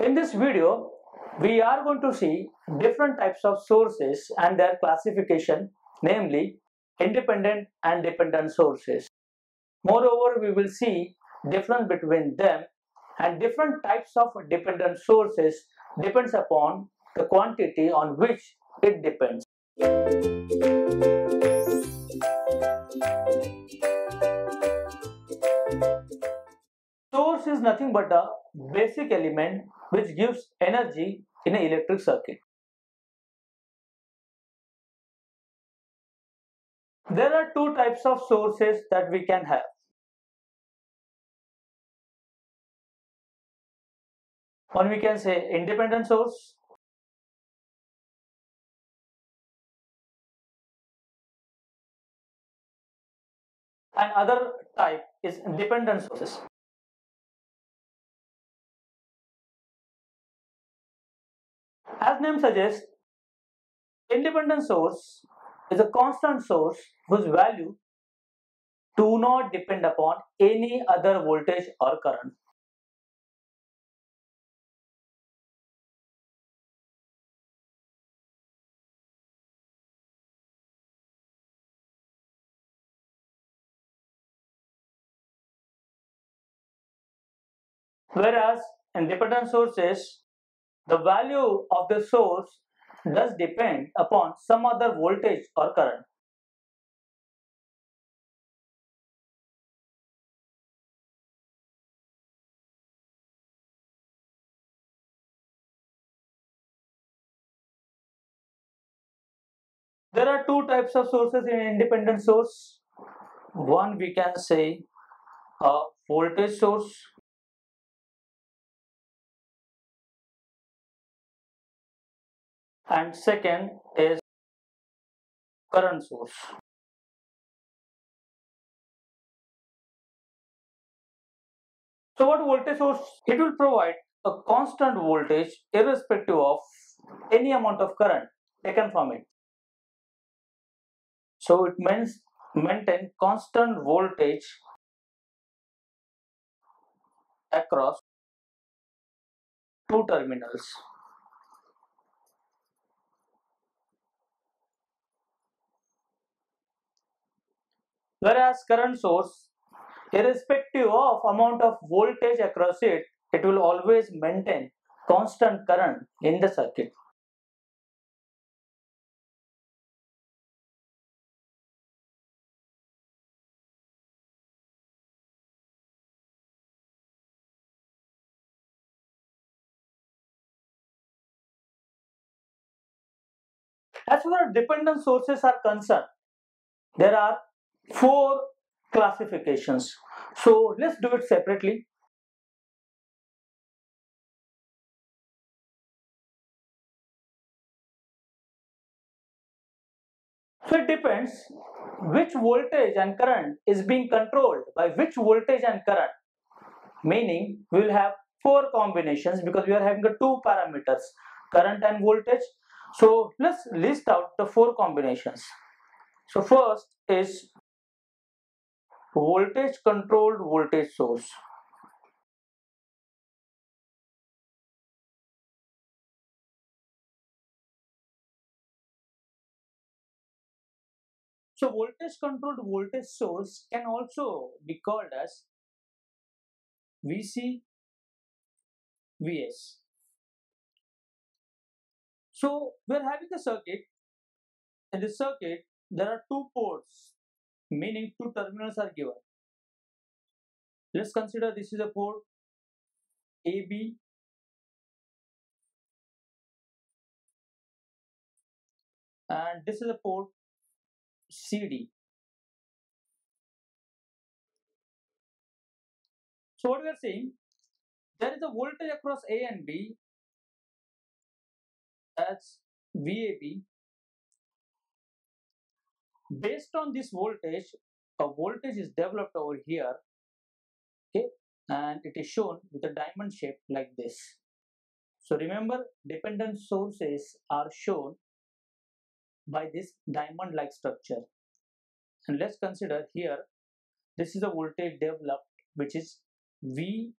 In this video, we are going to see different types of sources and their classification, namely independent and dependent sources. Moreover, we will see difference between them and different types of dependent sources depends upon the quantity on which it depends. Source is nothing but a basic element which gives energy in an electric circuit. There are two types of sources that we can have. One we can say independent source. And other type is dependent sources. Name suggests, independent source is a constant source whose value do not depend upon any other voltage or current. Whereas in dependent sources, the value of the source does depend upon some other voltage or current. There are two types of sources in independent source. One we can say a voltage source and second is current source. So what voltage source? It will provide a constant voltage irrespective of any amount of current taken from it. So it means maintain constant voltage across two terminals. Whereas current source, irrespective of amount of voltage across it, it will always maintain constant current in the circuit. As far as dependent sources are concerned, there are four classifications. So let's do it separately. So it depends which voltage and current is being controlled by which voltage and current. Meaning we will have four combinations because we are having two parameters current and voltage. So let's list out the four combinations. So first is voltage controlled voltage source. So voltage controlled voltage source can also be called as VC VS. So we are having a circuit. In the circuit, there are two ports, meaning two terminals are given. Let's consider this is a port AB and this is a port CD. So what we are saying, there is a voltage across A and B as VAB. Based on this voltage, a voltage is developed over here, okay, and it is shown with a diamond shape like this. So remember, dependent sources are shown by this diamond-like structure. And let's consider here, this is a voltage developed which is VCD.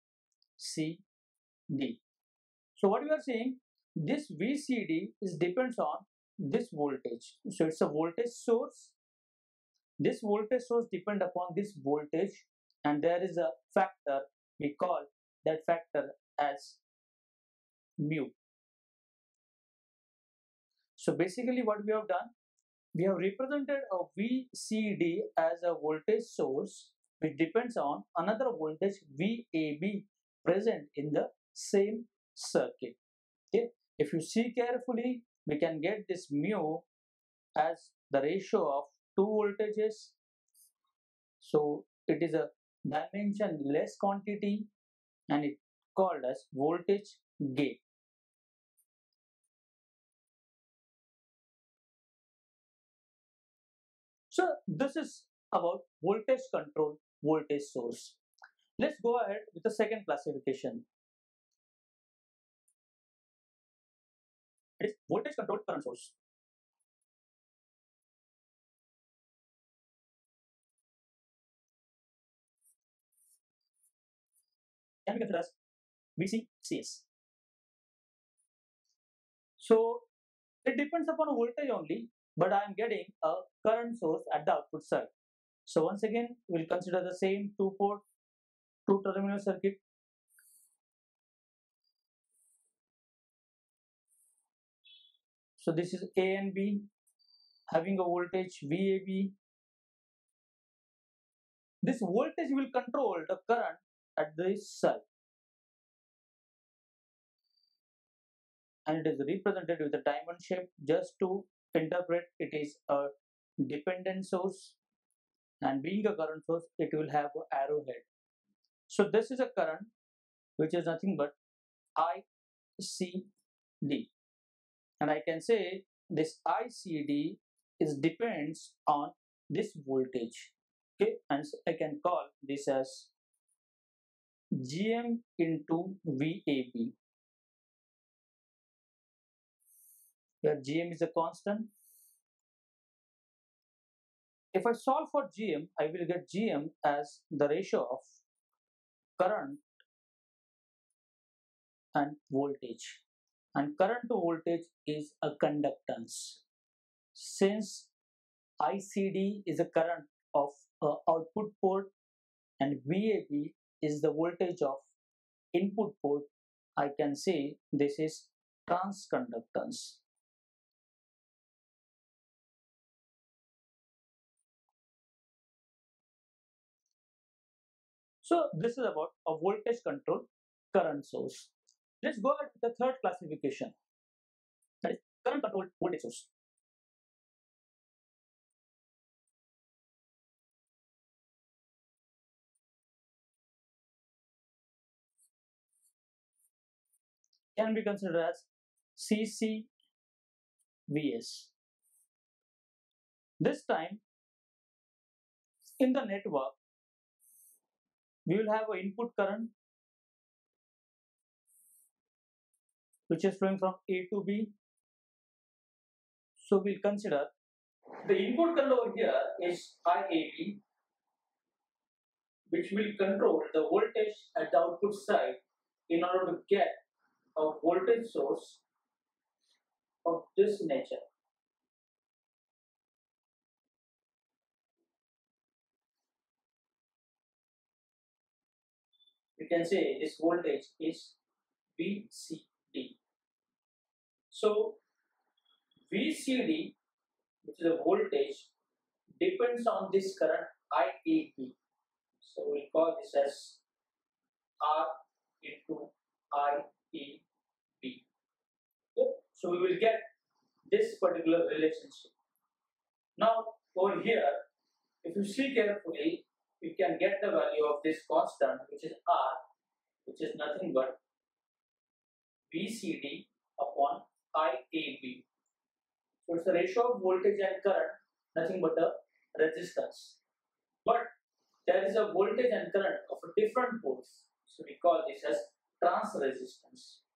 So what we are seeing, this VCD is depends on this voltage. So it's a voltage source. This voltage source depend upon this voltage and there is a factor we call that factor as mu. So basically what we have done, we have represented a VCD as a voltage source which depends on another voltage VAB present in the same circuit. Okay, if you see carefully, we can get this mu as the ratio of two voltages. So it is a dimension less quantity and it called as voltage gain. So this is about voltage control voltage source. Let's go ahead with the second classification. It is voltage controlled current source. Can be considered as VCCS. So it depends upon voltage only, but I am getting a current source at the output side. So once again, we'll consider the same two port, two terminal circuit. So this is A and B having a voltage VAB. This voltage will control the current at this side. And it is represented with a diamond shape. Just to interpret it is a dependent source. And being a current source it will have an arrowhead. So this is a current which is nothing but ICD and I can say this ICD is depends on this voltage. Okay? And so I can call this as GM into VAB where GM is a constant if I solve for GM, I will get GM as the ratio of current and voltage. And current to voltage is a conductance. Since ICD is a current of uh, output port and VAB is the voltage of input port, I can say this is transconductance. So this is about a voltage controlled current source. Let's go ahead with the third classification. That is current controlled voltage source. Can be considered as CCVS. This time in the network we will have an input current which is flowing from A to B. So we'll consider the input current over here is IAB which will control the voltage at the output side in order to get a voltage source of this nature. You can say this voltage is VCD. So VCD, which is a voltage, depends on this current IAB. So we call this as R into IAB. So we will get this particular relationship. Now over here, if you see carefully, we can get the value of this constant which is R, which is nothing but VCD upon IAB. So it's the ratio of voltage and current, nothing but a resistance. But there is a voltage and current of a different poles. So we call this as trans resistance.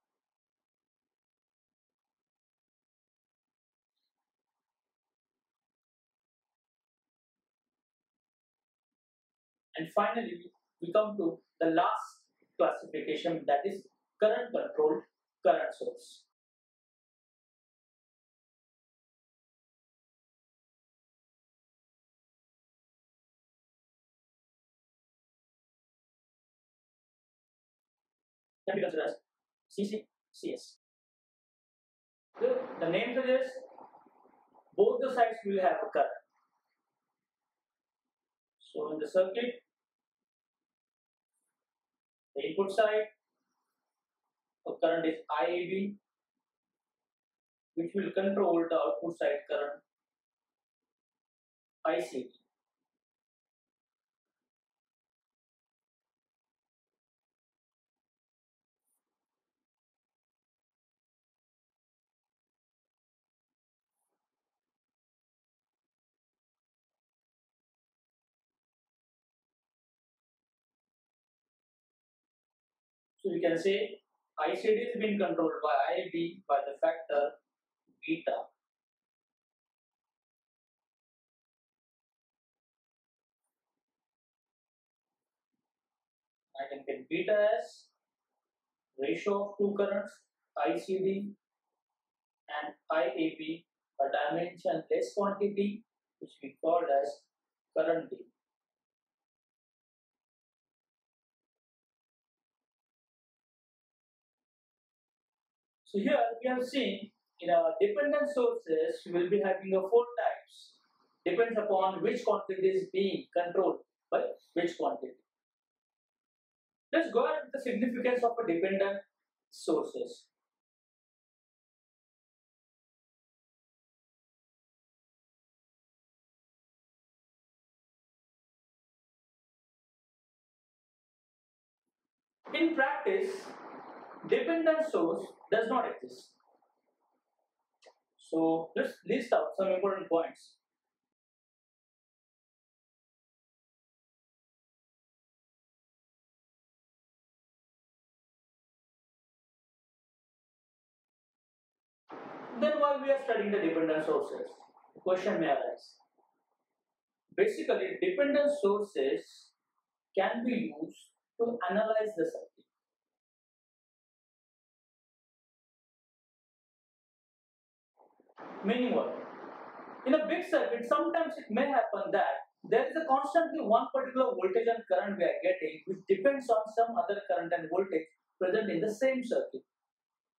And finally, we come to the last classification that is current controlled current source. Can be considered as CCCS. The, the name suggests both the sides will have a current. So in the circuit, the input side, the current is IAB, which will control the output side current. ICD. So we can say ICD is being controlled by IB by the factor beta. I can get beta as ratio of two currents ICD and IAB a dimensionless quantity which we call as current D. So here we have seen in our dependent sources we will be having a four types depends upon which quantity is being controlled by which quantity. Let's go ahead with the significance of a dependent sources. In practice, dependent source does not exist. So let's list out some important points. Then why we are studying the dependent sources? Question may arise. Basically, dependent sources can be used to analyze the circuit. Meaning what? In a big circuit, sometimes it may happen that there is a constantly one particular voltage and current we are getting which depends on some other current and voltage present in the same circuit.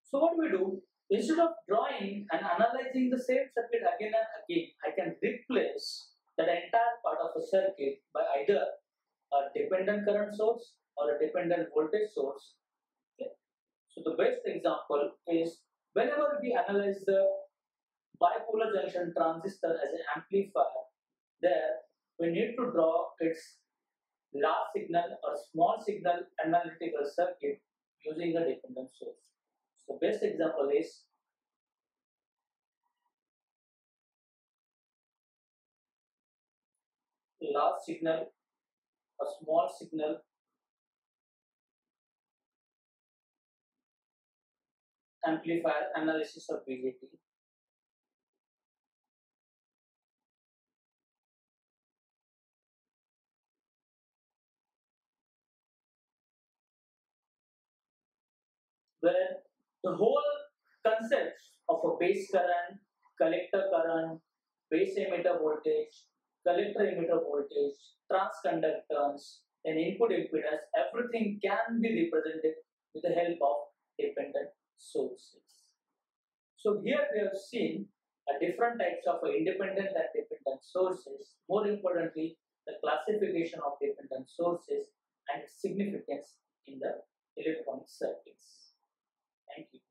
So what we do, instead of drawing and analyzing the same circuit again and again, I can replace that entire part of a circuit by either a dependent current source or a dependent voltage source. Okay. So the best example is whenever we analyze the bipolar junction transistor as an amplifier, there we need to draw its large signal or small signal analytical circuit using a dependent source. So best example is large signal, a small signal amplifier analysis of BJT. Where the whole concept of a base current, collector current, base emitter voltage, collector emitter voltage, transconductance, and input impedance, everything can be represented with the help of dependent sources. So here we have seen a different types of independent and dependent sources. More importantly, the classification of dependent sources and its significance in the electronic circuits. Thank you.